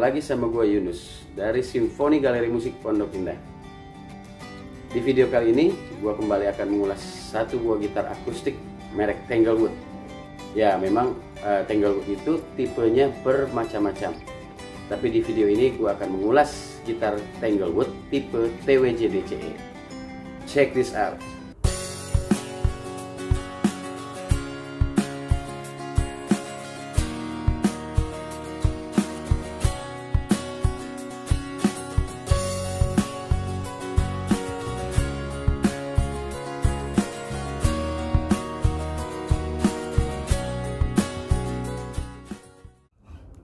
lagi sama gue Yunus dari Simfoni Galeri Musik Pondok Indah. Di video kali ini, gue kembali akan mengulas satu buah gitar akustik merek Tanglewood. Ya, memang uh, Tanglewood itu tipenya bermacam-macam. Tapi di video ini gue akan mengulas gitar Tanglewood tipe TWJ DCE. Check this out.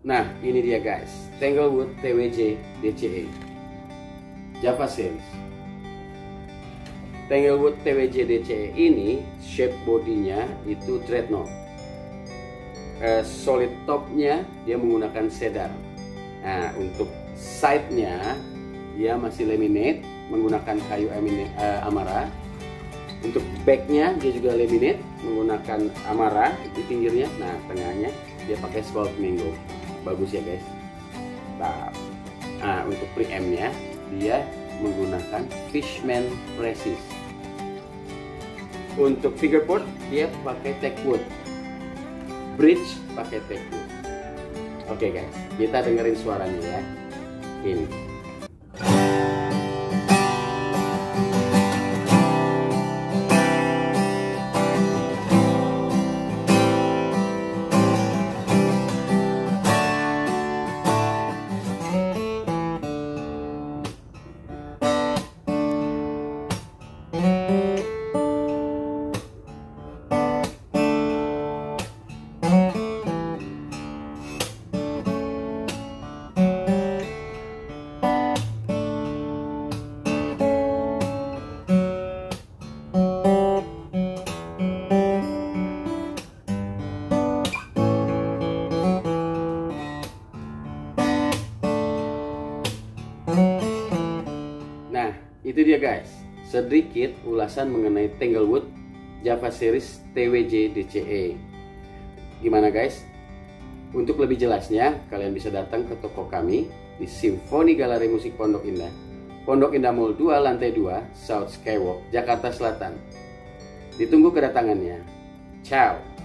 Nah, ini dia guys, Tanglewood TWJ DCE Java Series. Tanglewood TWJ DCE ini shape bodinya itu dreadnought. Eh, solid topnya dia menggunakan cedar. Nah, untuk side-nya dia masih laminate menggunakan kayu uh, amara. Untuk backnya dia juga laminate menggunakan amara di pinggirnya. Nah, tengahnya dia pakai sculpt mango bagus ya guys. Nah, nah untuk preampnya dia menggunakan Fishman Precis untuk fingerboard dia pakai Techwood. Bridge pakai Techwood. Oke okay, guys. Kita dengerin suaranya ya. Ini itu dia guys. Sedikit ulasan mengenai Tanglewood Java Series TWJ DCE. Gimana guys? Untuk lebih jelasnya, kalian bisa datang ke toko kami di Simfoni Galeri Musik Pondok Indah. Pondok Indah Mall 2, lantai 2, South Skywalk, Jakarta Selatan. Ditunggu kedatangannya. Ciao.